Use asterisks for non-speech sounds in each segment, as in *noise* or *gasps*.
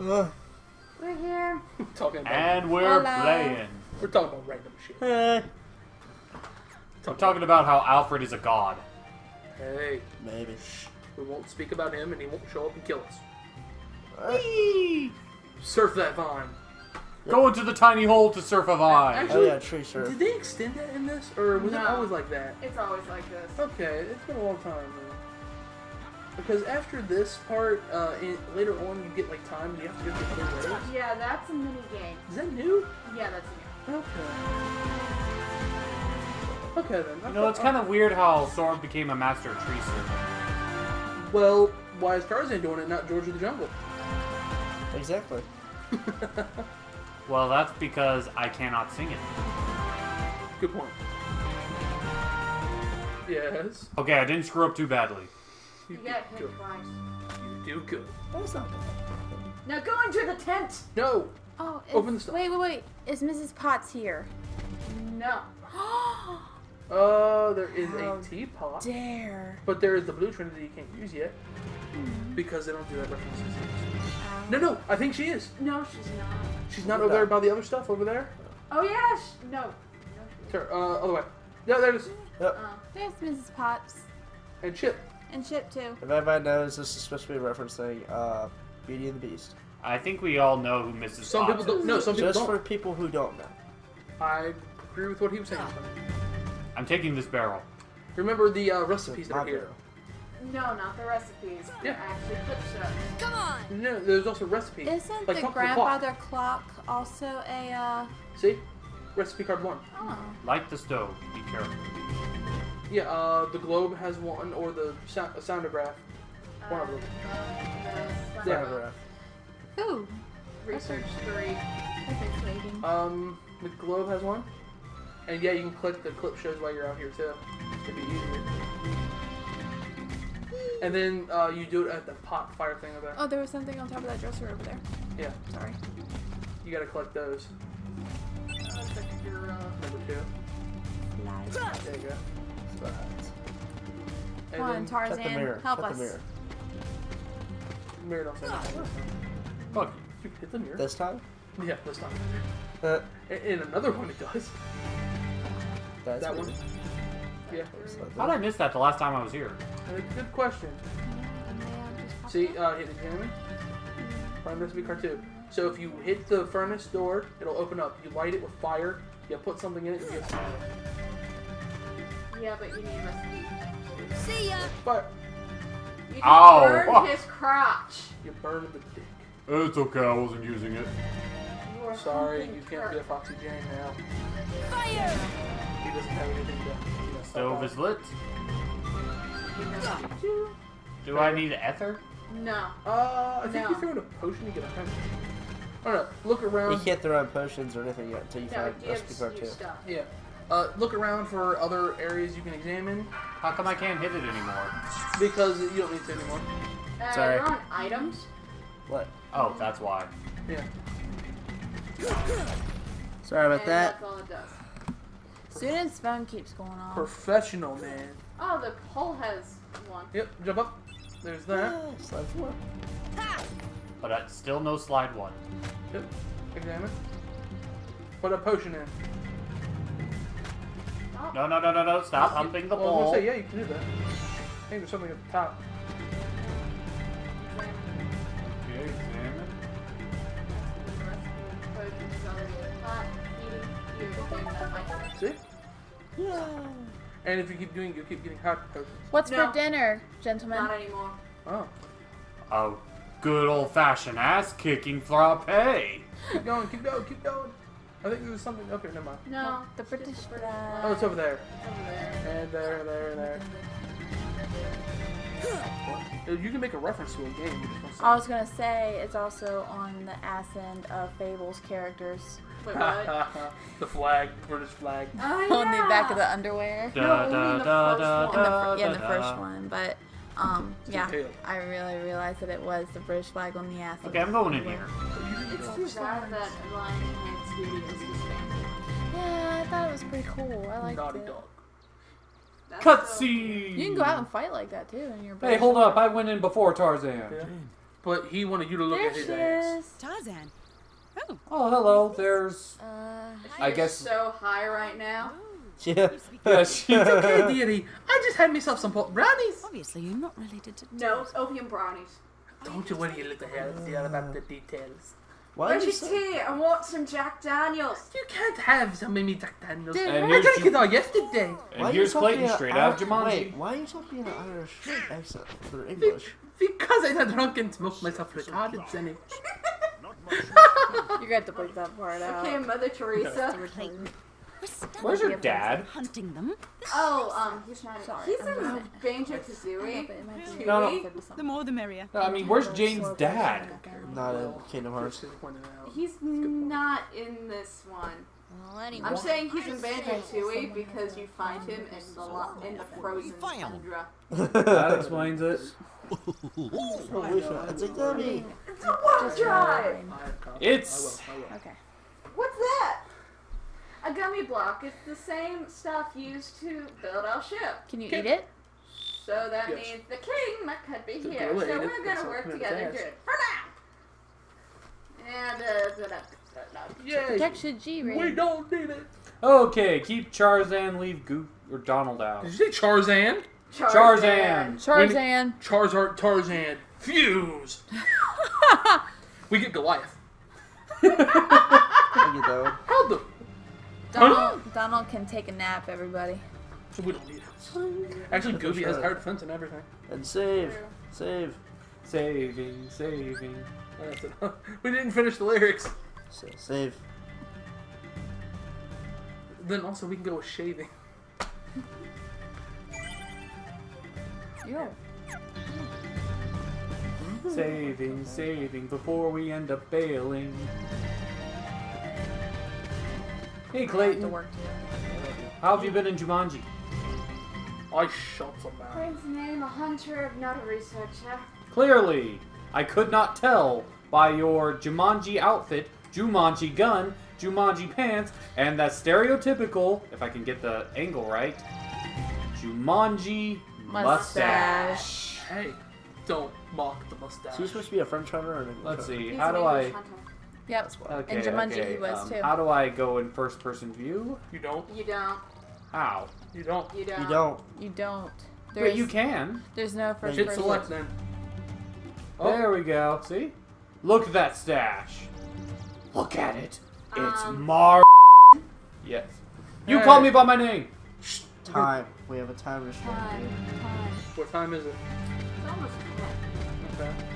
Uh, We're here. *laughs* talking about And we're Hola. playing. we're talking about random shit. eh, We're talking about how Alfred is a god. Hey, maybe. we won't speak about him, and he won't show up and kill us. Uh, Surf that vine. Go into the tiny hole to surf a vine. oh yeah, tree surf. did they extend that in this, or was it always like that? It's always like this. Okay, it's been a long time. Man. Because after this part, uh, in, later on, you get like time, and you have to go through other ways. Yeah, that's a mini game. Is that new? Yeah, that's new. Okay. Okay then. You know, it's kind of weird how Sora became a master tree surfer. Well, why is Tarzan doing it, not George of the Jungle? Exactly. *laughs* Well, that's because I cannot sing it. Good point. Yes, Okay, I didn't screw up too badly. You do get hit good. twice. You do good. That's not bad. Now go into the tent. No. Oh, Open the stuff. Wait, wait, wait. Is Mrs. Potts here? No. Oh, *gasps* Uh, there is How a teapot, Dare. but there is the blue trinity you can't use yet because they don't do that references. Um, No, no, I think she is. No, she's not. She's not over there by the other stuff over there. Oh yeah. No. No. She Uh, other way. Yeah, there it is. There's Mrs. Potts. And Chip. And Chip, too. If anybody knows, this is supposed to be referencing uh, Beauty and the Beast. I think we all know who Mrs. Some Potts people don't. is. No, some people Just don't. for people who don't know. I agree with what he was saying. I'm taking this barrel. Remember the uh, recipes that are here. barrel. No, not the recipes. Yeah. Actually, put Come on! No, there's also recipes. Isn't Like the talk to the clock. grandfather clock also a, uh... See, recipe card one. Oh. Light the stove. Be careful. Yeah, uh, the globe has one, or the sound, a soundograph. One of them. Uh, Yeah. Paragraph. Ooh. Research three. That's exciting. Um, the globe has one. And yeah, you can click the clip shows while you're out here too. It'd be easier. And then uh, you do it at the pot fire thing over there. Oh, there was something on top of that dresser over there. Yeah, Sorry. you gotta collect those. That's like your, uh, Number two. Lies. There you go. Slides. And Come on, then the Tarzan. mirror. Help Cut us. the mirror. mirror don't say anything. Fuck. You hit the mirror. This time? Yeah, this time. Uh, In, in another one it does. that's That weird. one. Yeah. How did I miss that the last time I was here? Uh, Good question. See, uh, hit examine. Prime recipe card two. So if you hit the furnace door, it'll open up. You light it with fire. You put something in it, you get fire. Yeah, but you need recipes. See ya. Fire. You just Ow. burned his crotch. You burned the dick. It's okay, I wasn't using it. You are Sorry, you can't be a Kirk. Foxy Jane now. Fire. He doesn't have anything to. Stove is lit. Do I need ether? No. Uh, I think No. you throw in a potion, you get a penny. Oh no, look around. You can't throw in potions or anything yet until you No, find it recipe gives card you two. stuff. Yeah. Uh, look around for other areas you can examine How come I can't hit it anymore? because you don't need to anymore. Uh, Sorry. You're on items. What? Oh, that's why. Yeah. Sorry about and that. That's all it does. Student's phone keeps going off. Professional man. Oh, the pole has one. Yep. Jump up. There's that. Ah, slide four. But I, still no slide one. Yep. Examine. Put a potion in. No, no, no, no, no. Stop humping the well, I was ball. gonna say, yeah, you can do that. I think there's something at the top. Okay, examine. The recipe potion is already in the pot. Eating. You're doing that item. See? Yeah. And if you keep doing, it, you'll keep getting hot potions. What's No. for dinner, gentlemen? Not anymore. Oh. A good old fashioned ass kicking frappe. Keep going. Keep going. Keep going. I think it was something up here. Never mind. No. The British flag. Oh, it's over there. Over there. And there, there, there. You can make a reference to a game. You just don't say I was gonna say it's also on the ass end of Fable's characters Wait, what? *laughs* the flag, British flag. Oh, on the back of the underwear. Da, No, da, only in the da, first da, one. In the, yeah, the first one, but um, yeah. I really realized that it was the British flag on the ass. Okay, I'm going in here. It's too sad that Lion and Scooby is disbanded. Yeah, I thought it was pretty cool. I liked Naughty it. dog. So- Cutscene. You can go out and fight like that too in your. Hey, hold up! I went in before Tarzan. Yeah. but he wanted you to look There at his she ass. is. Tarzan. Oh, Oh, hello. There's. Uh, I guess- so high right now. Yeah. Yeah, she- It's okay, *laughs* deity. I just had myself some po- brownies. obviously you're not related to. No, it's opium brownies. Don't you worry, you little hell. See all about the details. Why Where's did you your tea? I want some Jack Daniels. You can't have some Mimi Jack Daniels. And I drank Ju- it all yesterday. why And are here's you talking Clayton in straight out of Ir- Jumanji. Wait, why are you talking in an Irish accent for Be- English? because I got drunk and smoked myself retarded, Zenny. *laughs* you're gonna have to bleep that part *laughs* out. Okay, Mother Teresa. Clayton. We're still Where's your dad? hunting them. Oh, um, he's not. Sorry, He's I'm in not- Banjo I know, Kazooie. but it might be- No, no. The more the merrier. No, I mean, where's Jane's dad? Not in Kingdom Hearts. Just pointed out. He's not in this one. Well, anyway. I'm saying he's in Banjo Tooie because you find him in the lo- in the frozen tundra. That explains it. Holy It's a dummy. It's a warp Just drive. wondering. I have copies. It's- I will, I. Okay. What's that? A gummy block. It's the same stuff used to build our ship. Can you Okay. eat it? So that Yes. means the king could be The here. So we're gonna work together fast. good for now. And uh, da- da-! Protection G We don't need it. Okay, keep Charzan, leave Goop or Donald out. Did you say Charzan? Charzan. Charzan. Charizard Tarzan. Fuse. *laughs* we get Goliath. I get that one. How the? Donald, Donald can take a nap, everybody. So we don't need it. Actually, Goofy has higher defense and everything. And save. Save. Saving, saving. That's *laughs* we didn't finish the lyrics. Sa- Save. Then also we can go with shaving. Yo. Saving, saving before we end up bailing. Hey To Clayton, work together. how have you been in Jumanji? I shot somebody. Friend's name, a hunter, not a researcher. Clearly, I could not tell by your Jumanji outfit, Jumanji gun, Jumanji pants, and that stereotypical, if I can get the angle right, Jumanji mustache. Mustache. Hey, don't mock the mustache. Is he supposed to be a French hunter or an English Let's hunter? see, how do I? Hunter. Yep. Okay, In Jumanji, okay, he was um, too. How do I go in first person view? You don't. You don't. How? You don't. You don't. You don't. You don't. But you can. there's no first Hit person. select then. Oh. There we go. See? Look at that stash. Look at it. It's Um, Mar. Yes. You Hey. call me by my name. Time. We have a time restraint. Time, time. What time is it? It's almost Okay.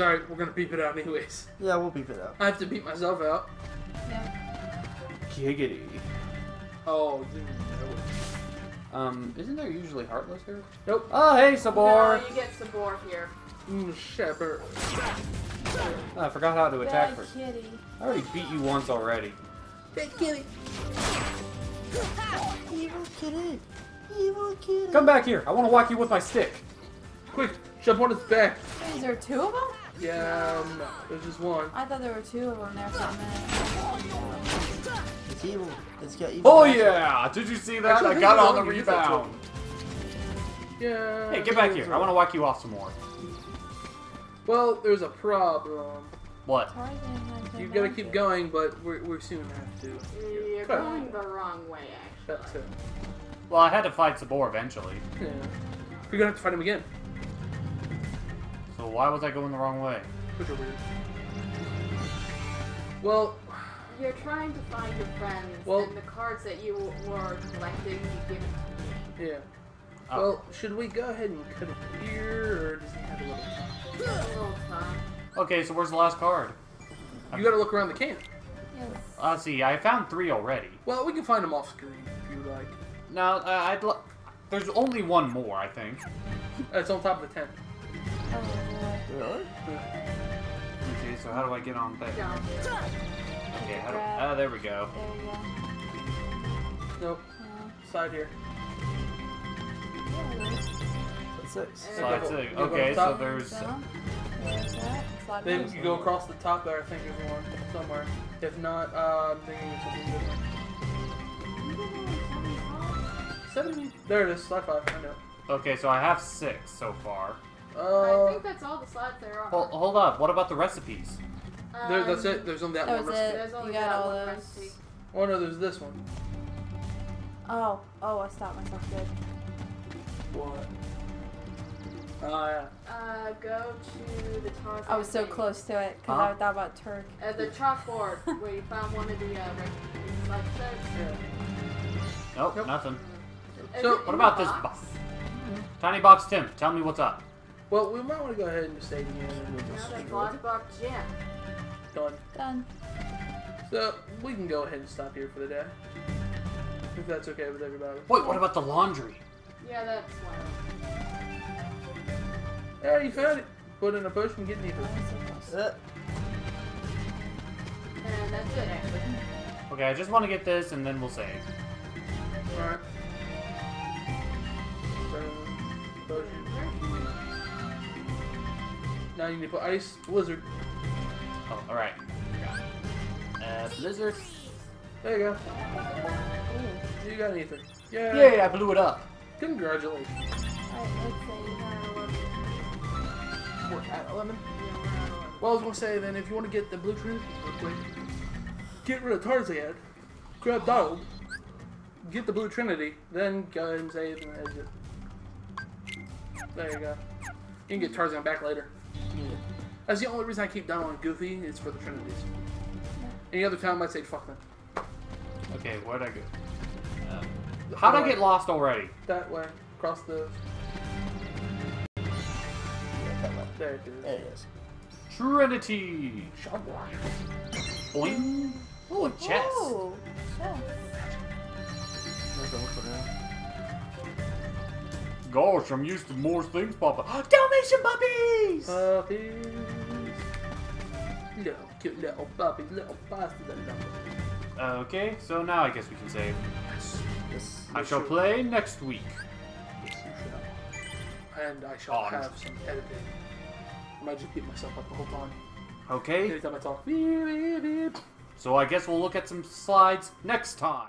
Sorry, we're gonna beep it out anyways. Yeah, we'll beep it out. I have to beat myself out. Giggity. Oh, dude. Um, isn't there usually Heartless here? Nope. Oh, hey, Sabor! No, Sabor. you get Sabor here. Ooh, shepherd. I forgot how to attack Bad first. kitty. I already beat you once already. Evil kitty. Evil kitty. Come back here. I want to whack you with my stick. Quick, jump on its back. Is there two of them? Yeah, um, there's just one. I thought there were two of them there for a minute. It's evil. It's got evil. Oh eyes. yeah! Did you see that? Actually, I got it on the you use that tool. rebound. Yeah. Hey, get back here. I want to whack you off some more. Well, there's a problem. What? You've gotta keep going, but we're, we're soon have to. You're Good. going the wrong way, That actually. too. Well, I had to fight Sabor eventually. Yeah. You're gonna have to fight him again. So why was I going the wrong way? Which are weird. Well, You're trying to find your friends, Well- and the cards that you were collecting, you give it to me. yeah. Oh. Well, should we go ahead and cut it here, or does he have a little time? A little time. Okay, so where's the last card? You gotta look around the camp. Yes. Let's see. I found three already. Well, we can find them off screen if you like. Now, uh, I'd. Lo- There's only one more, I think. It's on top of the tent. Oh, boy. Really? Okay, so how do I get on there? Jump. Okay, how do? Ah, there we go. There you go. Nope. Yeah. Side here. That's six. Slide go- six. you Okay, so there's. Down. There's that. Slide Then you go across the top there, I think there's one somewhere. If not, uh, I'm thinking of something different. Seven. There it is. Slide five. I know. Okay, so I have six so far. Uh, I think that's all the slides there are. Hold, hold up. What about the recipes? there, that's Um, it. There's only that, That one recipe. it. There's only You got that all one those. recipe. Oh no, there's this one. Oh, oh, I stopped myself good. What? Oh yeah. Uh, go to the Tarzan. I was so thing. close to it because Huh? I thought about Turk. Uh, the chalkboard where you found one of the uh, recipes. Like so. Yeah. Nope, Nope. nothing. So, what about the this box? Tiny Box Tim, tell me what's up. Well, we might want to go ahead and just save again and we'll Now just that's enjoy it. Lockbox Jam. Done. Done. So we can go ahead and stop here for the day. If that's okay with everybody. Wait, what about the laundry? Yeah, that's one. Yeah, you found it. Put in a bush and get deeper. I was so close. Uh, And that's it, actually. Okay, I just want to get this and then we'll save. Alright. Bush. Now you need to put ice, blizzard. Oh, alright. Uh, Blizzard. There you go. You got anything? Yeah. Yay, I blew it up. Congratulations. Alright, let's see. We're at 11. Well, I was gonna say then, if you want to get the blue trinity real quick, get rid of Tarzan, grab Donald, get the blue trinity, then go ahead and save and exit. There you go. You can get Tarzan back later. That's the only reason I keep Donald and Goofy is for the trinities. Any other time, I'd say fuck them. Okay, where'd I go? Um, how'd I get lost already? That way, across the. yeah, that one. There it is. There it is. Trinity. Shovel. Boing. Ooh, chest. Ooh, chest. Gosh, I'm used to more things, Papa. *gasps* Dalmatian puppies! Puppies. Little cute little puppies, little bastards. okay, so now I guess we can save. This, I shall sir. play next week. Yes, you shall. And I shall On. have some editing. I might just beat myself up the whole time. Okay, Anytime I talk, beep, beep, beep. so I guess we'll look at some slides next time.